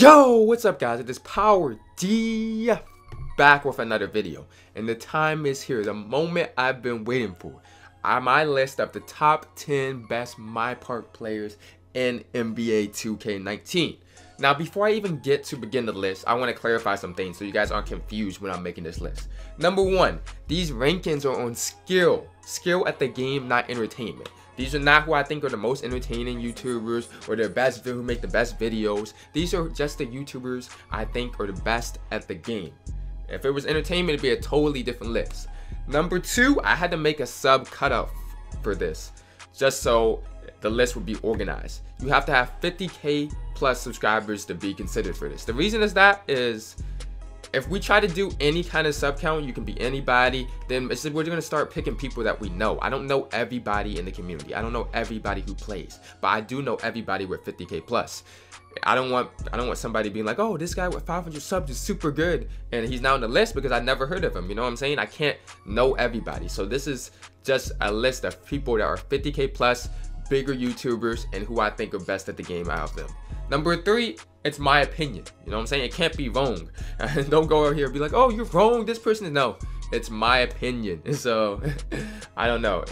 Yo, what's up guys? It is Power D back with another video. And the time is here, the moment I've been waiting for. I my list of the top 10 best My Park players in NBA 2K19. Now, before I even get to begin the list, I want to clarify some things so you guys aren't confused when I'm making this list. Number one, these rankings are on skill. Skill at the game, not entertainment. These are not who I think are the most entertaining YouTubers or the best who make the best videos. These are just the YouTubers I think are the best at the game. If it was entertainment, it'd be a totally different list. Number two, I had to make a sub cutoff for this, just so the list would be organized. You have to have 50k plus subscribers to be considered for this. The reason is that is if we try to do any kind of sub count, you can be anybody, then we're gonna start picking people that we know. I don't know everybody in the community. I don't know everybody who plays, but I do know everybody with 50k plus. I don't want I don't want somebody being like, oh, this guy with 500 subs is super good, and he's now on the list because I never heard of him. You know what I'm saying? I can't know everybody. So this is just a list of people that are 50k plus, bigger YouTubers, and who I think are best at the game out of them. Number three, it's my opinion. You know what I'm saying? It can't be wrong. don't go over here and be like, oh, you're wrong. This person is no. It's my opinion. So I don't know.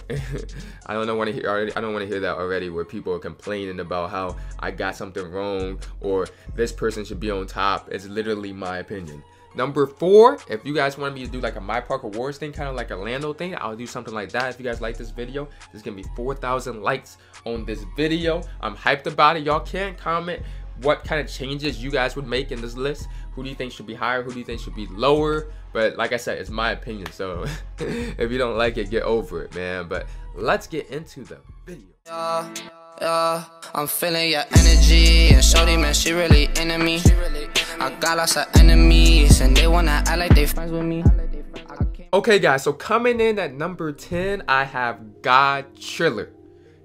I don't know want to hear already. I don't want to hear that already where people are complaining about how I got something wrong or this person should be on top. It's literally my opinion. Number four, if you guys want me to do like a My Park Awards thing, kind of like a Lando thing, I'll do something like that. If you guys like this video, there's gonna be 4,000 likes on this video. I'm hyped about it. Y'all can comment what kind of changes you guys would make in this list. Who do you think should be higher? Who do you think should be lower? But like I said, it's my opinion. So if you don't like it, get over it, man. But let's get into the video. Yeah, yeah, I'm feeling your energy. And Shorty, man, she really into me. I got lots of enemies, and they wanna act like they friends with me. Okay, guys, so coming in at number 10, I have Gawd Triller.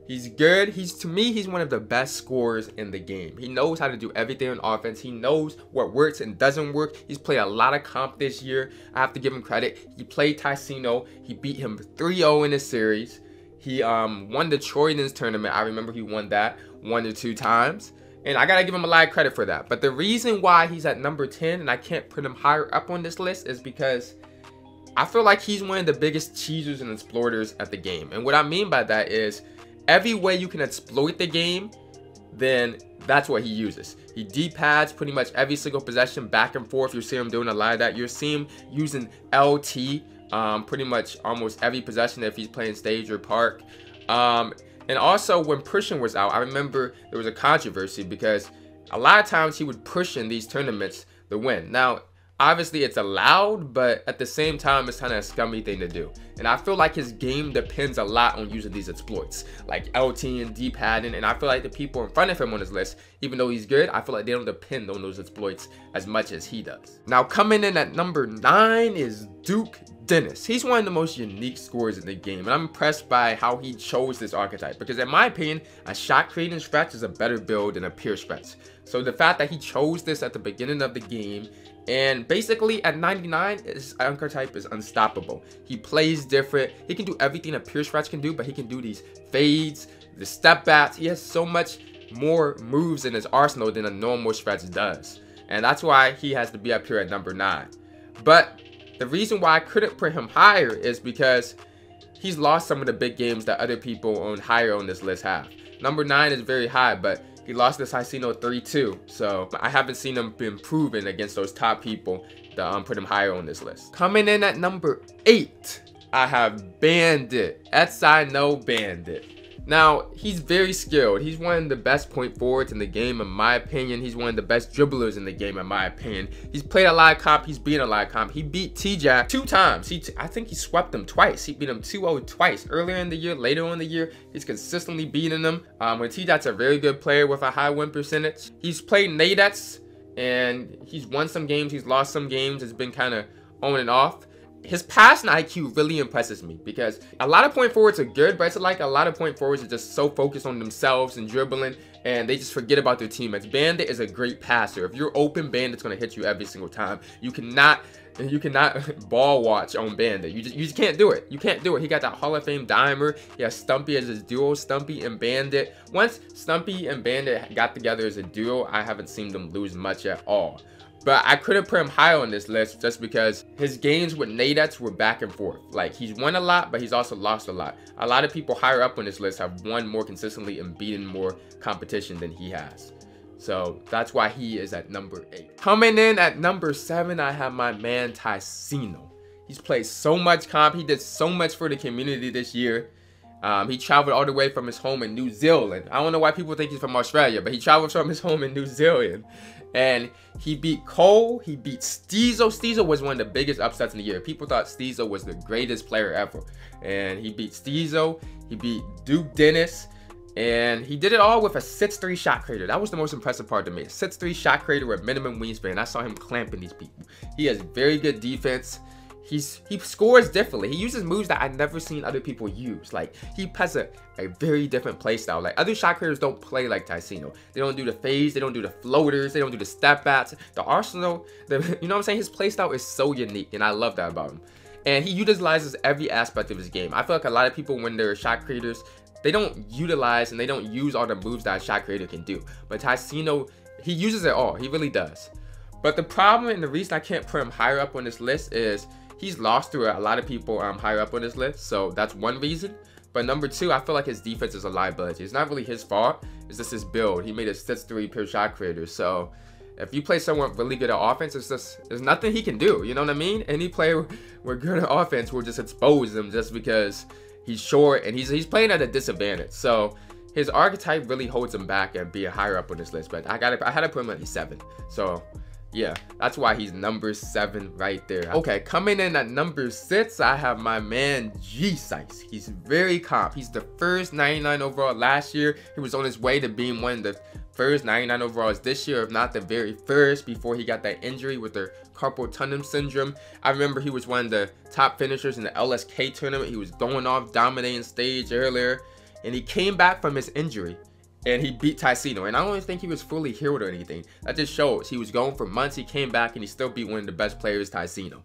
He's good. He's to me, he's one of the best scorers in the game. He knows how to do everything on offense. He knows what works and doesn't work. He's played a lot of comp this year. I have to give him credit. He played Tyceno. He beat him 3-0 in the series. He um, won the Troyden's tournament. I remember he won that one or two times. And I gotta give him a lot of credit for that. But the reason why he's at number 10 and I can't put him higher up on this list is because I feel like he's one of the biggest cheesers and exploiters at the game. And what I mean by that is every way you can exploit the game, then that's what he uses. He D-pads pretty much every single possession back and forth. You see him doing a lot of that. You see him using LT um, pretty much almost every possession if he's playing stage or park. Um, and also when pushing was out, I remember there was a controversy because a lot of times he would push in these tournaments the win. Now, obviously it's allowed, but at the same time, it's kind of a scummy thing to do. And I feel like his game depends a lot on using these exploits, like LT and D-padding. And I feel like the people in front of him on his list, even though he's good, I feel like they don't depend on those exploits as much as he does. Now coming in at number nine is Duke Dennis. He's one of the most unique scorers in the game, and I'm impressed by how he chose this archetype because in my opinion, a shot creating stretch is a better build than a pure stretch. So the fact that he chose this at the beginning of the game and basically at 99, his archetype is unstoppable. He plays different. He can do everything a pure stretch can do, but he can do these fades, the step backs. He has so much more moves in his arsenal than a normal stretch does. And that's why he has to be up here at number 9. But the reason why I couldn't put him higher is because he's lost some of the big games that other people on higher on this list have. Number 9 is very high, but he lost this Tyceno 3-2. So I haven't seen him been proven against those top people that um, put him higher on this list. Coming in at number 8, I have Bandit. That's I know Bandit. Now, he's very skilled. He's one of the best point forwards in the game, in my opinion. He's one of the best dribblers in the game, in my opinion. He's played a lot of comp. He's beaten a lot of comp. He beat T-Jack two times. He I think he swept him twice. He beat him 2-0 twice. Earlier in the year, later in the year, he's consistently beating them. Um, when T-Jack's a very good player with a high win percentage. He's played Nadex, and he's won some games. He's lost some games. It's been kind of on and off his passing IQ really impresses me because a lot of point forwards are good, but it's like a lot of point forwards are just so focused on themselves and dribbling and they just forget about their teammates. Bandit is a great passer. If you're open, Bandit's going to hit you every single time. You cannot you cannot ball watch on Bandit. You just you just can't do it. You can't do it. He got that Hall of Fame dimer. He has Stumpy as his duo, Stumpy and Bandit. Once Stumpy and Bandit got together as a duo, I haven't seen them lose much at all. But I couldn't put him high on this list just because his games with Nadettes were back and forth. Like he's won a lot, but he's also lost a lot. A lot of people higher up on this list have won more consistently and beaten more competition than he has. So that's why he is at number eight. Coming in at number seven, I have my man Tyceno. He's played so much comp. He did so much for the community this year. Um, he traveled all the way from his home in New Zealand. I don't know why people think he's from Australia, but he traveled from his home in New Zealand. And he beat Cole. He beat Steezo. Steezo was one of the biggest upsets in the year. People thought Steezo was the greatest player ever. And he beat Steezo. He beat Duke Dennis. And he did it all with a 6-3 shot creator. That was the most impressive part to me. 6-3 shot creator with minimum wingspan. I saw him clamping these people. He has very good defense. He's he scores differently. He uses moves that I've never seen other people use. Like he has a, a very different play style. Like other shot creators don't play like Tyceno. They don't do the phase, they don't do the floaters, they don't do the step backs. The Arsenal, the you know what I'm saying? His play style is so unique and I love that about him. And he utilizes every aspect of his game. I feel like a lot of people when they're shot creators, they don't utilize and they don't use all the moves that a shot creator can do. But Tyceno, he uses it all. He really does. But the problem and the reason I can't put him higher up on this list is he's lost to a lot of people um, higher up on this list. So that's one reason. But number two, I feel like his defense is a liability. It's not really his fault. It's just his build. He made a 6-3 pure shot creator. So if you play someone really good at offense, it's just there's nothing he can do. You know what I mean? Any player with good at offense will just expose him just because He's short and he's he's playing at a disadvantage. So his archetype really holds him back and be a higher up on this list. But I got I had to put him at seven. So yeah, that's why he's number seven right there. Oh. Okay, coming in at number six, I have my man Geesice. He's very comp. He's the first 99 overall last year. He was on his way to being one of the first 99 overalls this year, if not the very first, before he got that injury with the carpal tunnel syndrome. I remember he was one of the top finishers in the LSK tournament. He was going off, dominating stage earlier, and he came back from his injury and he beat Tyceno. And I don't think he was fully healed or anything. That just shows he was going for months. He came back and he still beat one of the best players, Tyceno.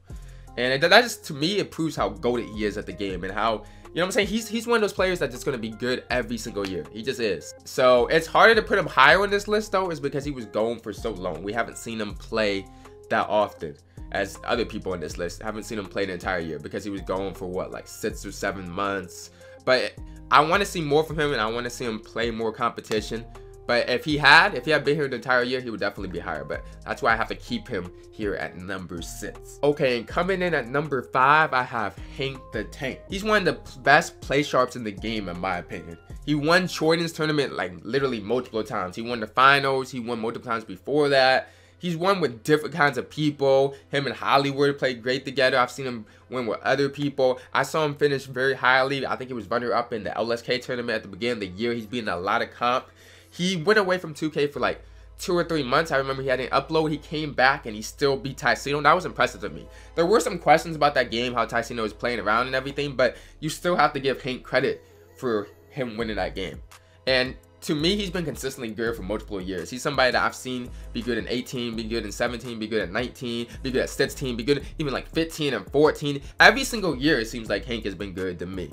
And that just, to me, it proves how goaded he is at the game and how you know what I'm saying? He's he's one of those players that's just gonna be good every single year. He just is. So it's harder to put him higher on this list though, is because he was going for so long. We haven't seen him play that often as other people on this list. Haven't seen him play the entire year because he was going for what like six or seven months. But I want to see more from him and I want to see him play more competition. But if he had, if he had been here the entire year, he would definitely be higher. But that's why I have to keep him here at number six. Okay, and coming in at number five, I have Hank the Tank. He's one of the best play sharps in the game, in my opinion. He won Jordan's tournament like literally multiple times. He won the finals. He won multiple times before that. He's won with different kinds of people. Him and Hollywood played great together. I've seen him win with other people. I saw him finish very highly. I think he was runner up in the LSK tournament at the beginning of the year. He's beaten a lot of comp. He went away from 2K for like two or three months. I remember he had an upload. He came back and he still beat Tyceno. That was impressive to me. There were some questions about that game, how Tyceno was playing around and everything, but you still have to give Hank credit for him winning that game. And to me, he's been consistently good for multiple years. He's somebody that I've seen be good in 18, be good in 17, be good at 19, be good at 16, be good even like 15 and 14. Every single year, it seems like Hank has been good to me.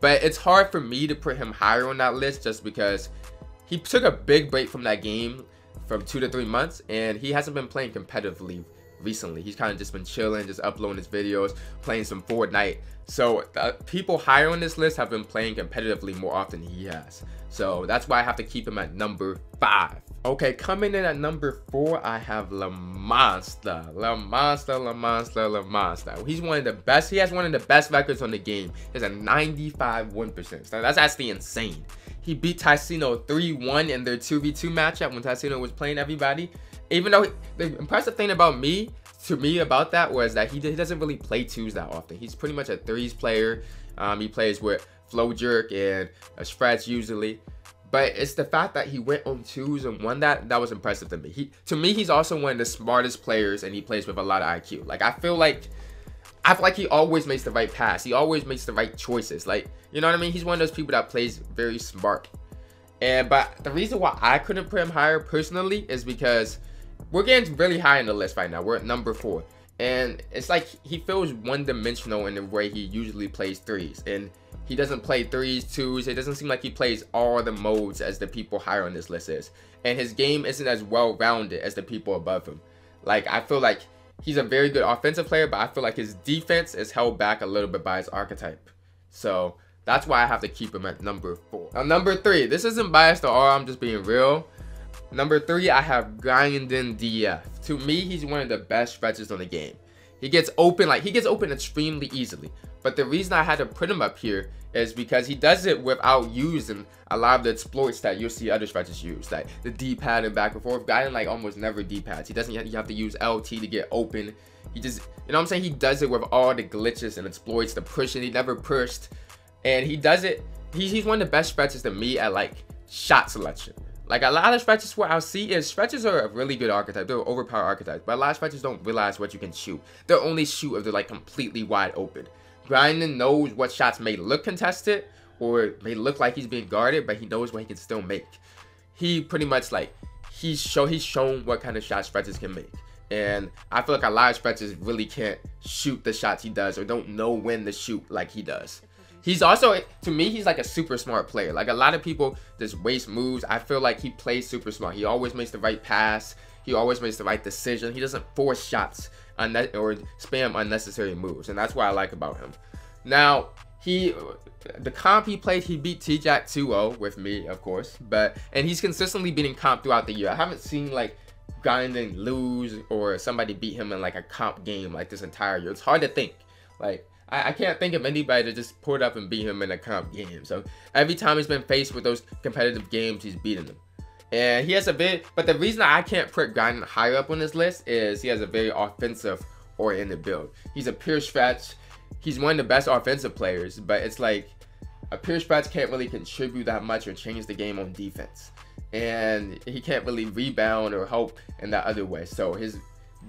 But it's hard for me to put him higher on that list just because he took a big break from that game from two to three months, and he hasn't been playing competitively recently. He's kind of just been chilling, just uploading his videos, playing some Fortnite. So uh, people higher on this list have been playing competitively more often than he has. So that's why I have to keep him at number five. Okay, coming in at number four, I have Lamonsta. La Monster, Lamonsta, La Monster. He's one of the best. He has one of the best records on the game. He has a 95 win percent. So that's actually insane. He beat Tyceno 3-1 in their 2v2 matchup when Tyceno was playing everybody. Even though he, the impressive thing about me, to me about that was that he, he doesn't really play twos that often. He's pretty much a threes player. Um, he plays with Flow Jerk and a stretch usually. But it's the fact that he went on twos and won that that was impressive to me. He to me he's also one of the smartest players and he plays with a lot of IQ. Like I feel like I feel like he always makes the right pass. He always makes the right choices. Like, you know what I mean? He's one of those people that plays very smart. And but the reason why I couldn't put him higher personally is because we're getting really high in the list right now. We're at number four. And it's like he feels one-dimensional in the way he usually plays threes. And he doesn't play threes, twos. It doesn't seem like he plays all the modes as the people higher on this list is. And his game isn't as well-rounded as the people above him. Like, I feel like he's a very good offensive player, but I feel like his defense is held back a little bit by his archetype. So that's why I have to keep him at number four. Now, number three, this isn't biased at all. I'm just being real. Number three, I have Grinding DF. To me, he's one of the best stretches on the game. He gets open, like he gets open extremely easily. But the reason I had to put him up here is because he does it without using a lot of the exploits that you'll see other stretches use, like the D-pad and back and forth. Grinding like almost never D-pads. He doesn't. You have to use LT to get open. He just, you know what I'm saying? He does it with all the glitches and exploits, the pushing. He never pushed, and he does it. He's, he's one of the best stretches to me at like shot selection. Like a lot of stretches what I'll see is stretches are a really good archetype. They're overpowered archetypes. But a lot of stretches don't realize what you can shoot. They'll only shoot if they're like completely wide open. Grinding knows what shots may look contested or may look like he's being guarded, but he knows what he can still make. He pretty much like he's show he's shown what kind of shots stretches can make. And I feel like a lot of stretches really can't shoot the shots he does or don't know when to shoot like he does. He's also, to me, he's like a super smart player. Like a lot of people just waste moves. I feel like he plays super smart. He always makes the right pass. He always makes the right decision. He doesn't force shots or spam unnecessary moves. And that's what I like about him. Now, he, the comp he played, he beat T-Jack 2-0 with me, of course. But, and he's consistently beating comp throughout the year. I haven't seen like grinding lose or somebody beat him in like a comp game like this entire year. It's hard to think. Like, I, I can't think of anybody to just pull up and beat him in a comp game. So every time he's been faced with those competitive games, he's beating them. And he has a bit, but the reason I can't put Grinding higher up on this list is he has a very offensive oriented build. He's a pure stretch. He's one of the best offensive players, but it's like a pure stretch can't really contribute that much or change the game on defense. And he can't really rebound or help in that other way. So his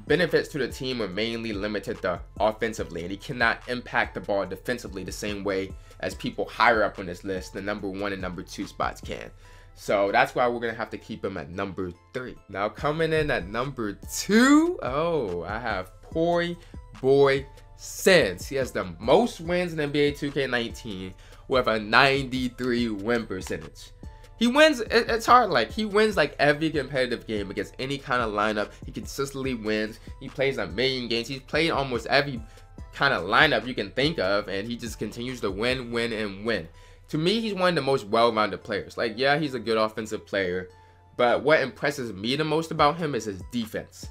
benefits to the team are mainly limited to offensively, and he cannot impact the ball defensively the same way as people higher up on this list, the number one and number two spots can. So that's why we're gonna have to keep him at number three. Now coming in at number two, oh, I have Poi Boy Sense. He has the most wins in NBA 2K19 with a 93 win percentage. He wins, it's hard, like, he wins, like, every competitive game against any kind of lineup. He consistently wins. He plays a million games. He's played almost every kind of lineup you can think of, and he just continues to win, win, and win. To me, he's one of the most well-rounded players. Like, yeah, he's a good offensive player, but what impresses me the most about him is his defense.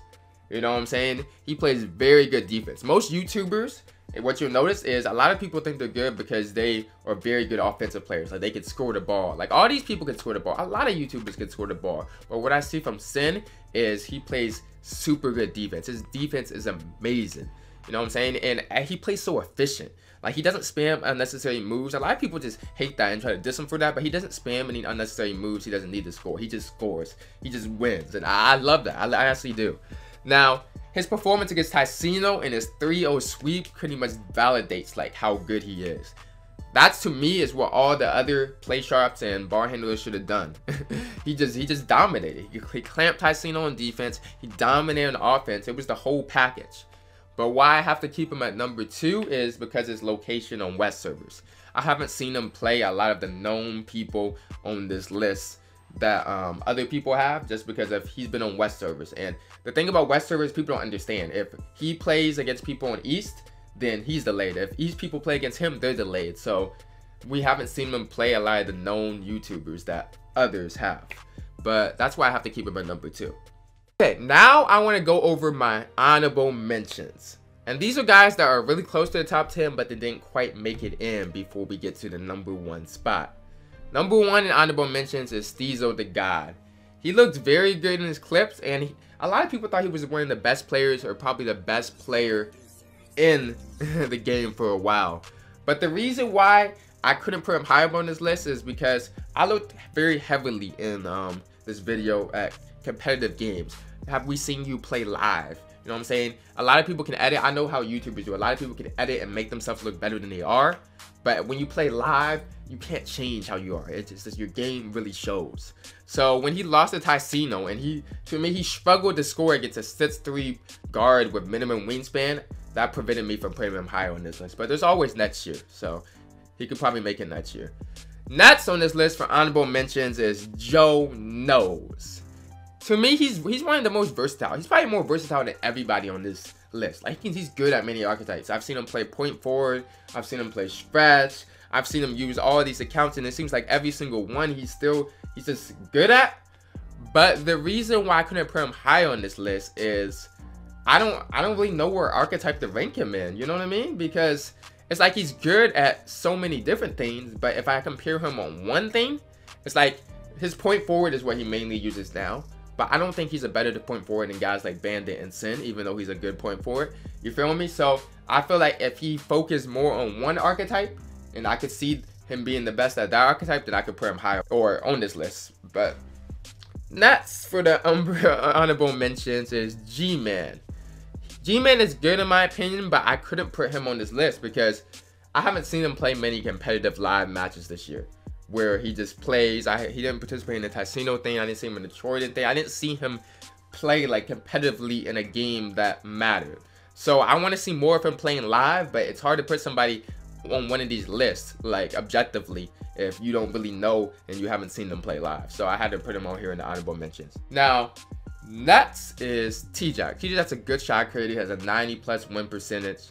You know what I'm saying? He plays very good defense. Most YouTubers, what you'll notice is a lot of people think they're good because they are very good offensive players. Like they can score the ball. Like all these people can score the ball. A lot of YouTubers can score the ball. But what I see from Sin is he plays super good defense. His defense is amazing. You know what I'm saying? And he plays so efficient. Like he doesn't spam unnecessary moves. A lot of people just hate that and try to diss him for that, but he doesn't spam any unnecessary moves. He doesn't need to score. He just scores. He just wins. And I, love that. I, I actually do. Now, his performance against Tyceno and his 3-0 sweep pretty much validates like how good he is. That's to me is what all the other play sharps and bar handlers should have done. he just he just dominated. He, he clamped Tyceno on defense. He dominated on offense. It was the whole package. But why I have to keep him at number two is because his location on West servers. I haven't seen him play a lot of the known people on this list that um, other people have just because of he's been on West servers. And the thing about West servers, people don't understand. If he plays against people on East, then he's delayed. If East people play against him, they're delayed. So we haven't seen him play a lot of the known YouTubers that others have. But that's why I have to keep him at number two. Okay, now I want to go over my honorable mentions. And these are guys that are really close to the top 10, but they didn't quite make it in before we get to the number one spot. Number one in honorable mentions is Steezo the God. He looked very good in his clips, and he, a lot of people thought he was one of the best players, or probably the best player in the game for a while. But the reason why I couldn't put him higher on this list is because I looked very heavily in um, this video at competitive games. Have we seen you play live? You know what I'm saying? A lot of people can edit. I know how YouTubers do. A lot of people can edit and make themselves look better than they are. But when you play live, you can't change how you are. It's just your game really shows. So when he lost to Tyceno and he, to me, he struggled to score against a 6'3 guard with minimum wingspan, that prevented me from putting him higher on this list. But there's always next year. So he could probably make it next year. Next on this list for honorable mentions is Joe Knows. To me, he's he's one of the most versatile. He's probably more versatile than everybody on this list. Like he's good at many archetypes. I've seen him play point forward. I've seen him play stretch. I've seen him use all these accounts, and it seems like every single one he's still he's just good at. But the reason why I couldn't put him high on this list is I don't I don't really know where archetype to rank him in. You know what I mean? Because it's like he's good at so many different things, but if I compare him on one thing, it's like his point forward is what he mainly uses now. But I don't think he's a better to point forward than guys like Bandit and Sin, even though he's a good point forward. You feel me? So I feel like if he focused more on one archetype, and I could see him being the best at that archetype, then I could put him higher or on this list. But next for the honorable mentions is G-Man. G-Man is good in my opinion, but I couldn't put him on this list because I haven't seen him play many competitive live matches this year where he just plays. I he didn't participate in the Tyceno thing. I didn't see him in the Jordan thing. I didn't see him play like competitively in a game that mattered. So I want to see more of him playing live, but it's hard to put somebody on one of these lists like objectively if you don't really know and you haven't seen them play live. So I had to put him on here in the honorable mentions. Now, next is T-Jack. T-Jack's a good shot creator. He has a 90 plus win percentage.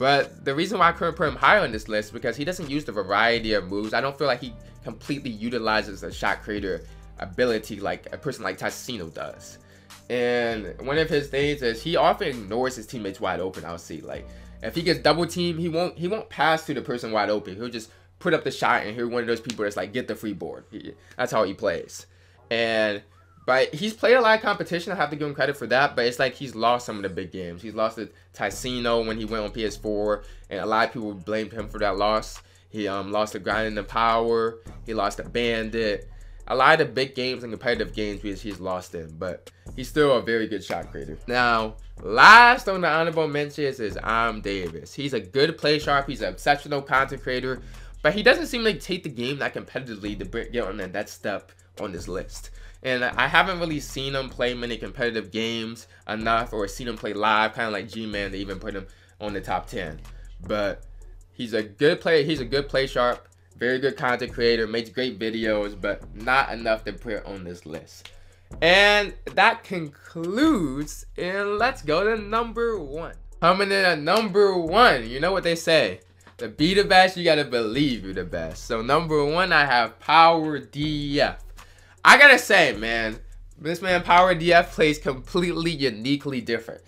But the reason why I couldn't put him higher on this list is because he doesn't use the variety of moves. I don't feel like he completely utilizes the shot creator ability like a person like Tyceno does. And one of his things is he often ignores his teammates wide open. I'll see like if he gets double team, he won't he won't pass to the person wide open. He'll just put up the shot and he's one of those people that's like get the free board. He, that's how he plays. And but he's played a lot of competition. I have to give him credit for that. But it's like he's lost some of the big games. He's lost to Tyceno when he went on PS4, and a lot of people blamed him for that loss. He um lost to Grinding the Power. He lost to Bandit. A lot of the big games and competitive games he's lost in, but he's still a very good shot creator. Now, last on the honorable mentions is Am Davis. He's a good play sharp. He's an exceptional content creator, but he doesn't seem like take the game that competitively to get on that step on this list. And I haven't really seen him play many competitive games enough or seen him play live, kind of like G-Man to even put him on the top 10. But he's a good player. He's a good play sharp, very good content creator, makes great videos, but not enough to put on this list. And that concludes, and let's go to number one. Coming in at number one, you know what they say. To be the best, you gotta believe you're the best. So number one, I have Power DF. I gotta say, man, this man Power DF plays completely uniquely different.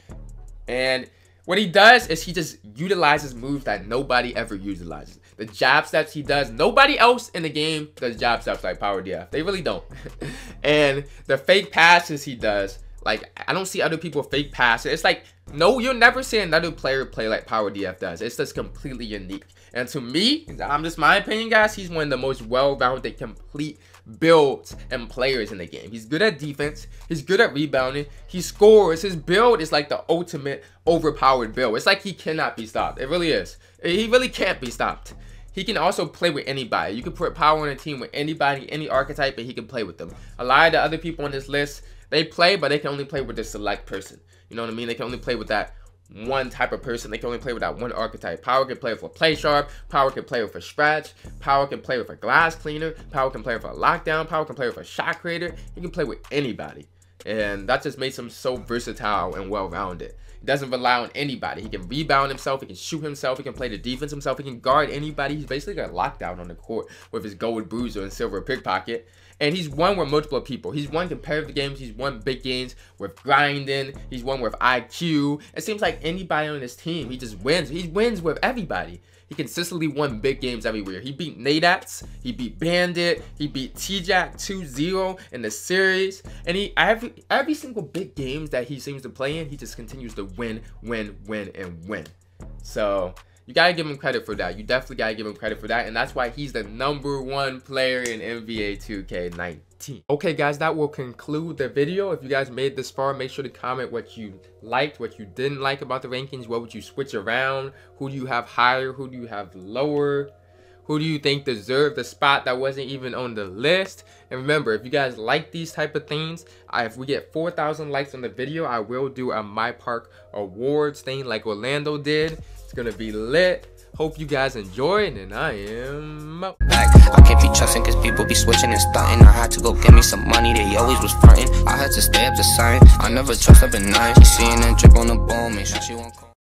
And what he does is he just utilizes moves that nobody ever utilizes. The jab steps he does, nobody else in the game does jab steps like Power DF. They really don't. and the fake passes he does, like I don't see other people fake pass. It's like no, you'll never see another player play like Power DF does. It's just completely unique. And to me, I'm just my opinion, guys. He's one of the most well-rounded, complete builds and players in the game. He's good at defense. He's good at rebounding. He scores. His build is like the ultimate overpowered build. It's like he cannot be stopped. It really is. He really can't be stopped. He can also play with anybody. You can put power on a team with anybody, any archetype, and he can play with them. A lot of the other people on this list, they play, but they can only play with the select person. You know what I mean? They can only play with that one type of person. They can only play with that one archetype. Power can play with a play sharp. Power can play with a scratch. Power can play with a glass cleaner. Power can play with a lockdown. Power can play with a shot creator. He can play with anybody. And that just makes him so versatile and well-rounded. Doesn't rely on anybody. He can rebound himself. He can shoot himself. He can play the defense himself. He can guard anybody. He's basically got lockdown on the court with his gold bruiser and silver pickpocket. And he's won with multiple people. He's won competitive games. He's won big games with grinding. He's won with IQ. It seems like anybody on this team, he just wins. He wins with everybody. He consistently won big games everywhere. He beat Nadats, he beat Bandit, he beat T-Jack 2-0 in the series. And he every every single big games that he seems to play in, he just continues to win, win, win, and win. So You gotta give him credit for that. You definitely gotta give him credit for that. And that's why he's the number one player in NBA 2K19. Okay, guys, that will conclude the video. If you guys made this far, make sure to comment what you liked, what you didn't like about the rankings. What would you switch around? Who do you have higher? Who do you have lower? Who do you think deserved the spot that wasn't even on the list? And remember, if you guys like these type of things, I, if we get 4,000 likes on the video, I will do a My Park Awards thing like Orlando did. It's gonna be lit. Hope you guys enjoy it, and I am out. Like, I can't be trusting cause people be switching and stunting. I had to go get me some money, they always was fronting. I had to stay up to sign. I never trust, I've been nice. She seeing that drip on the bone, make sure she won't call.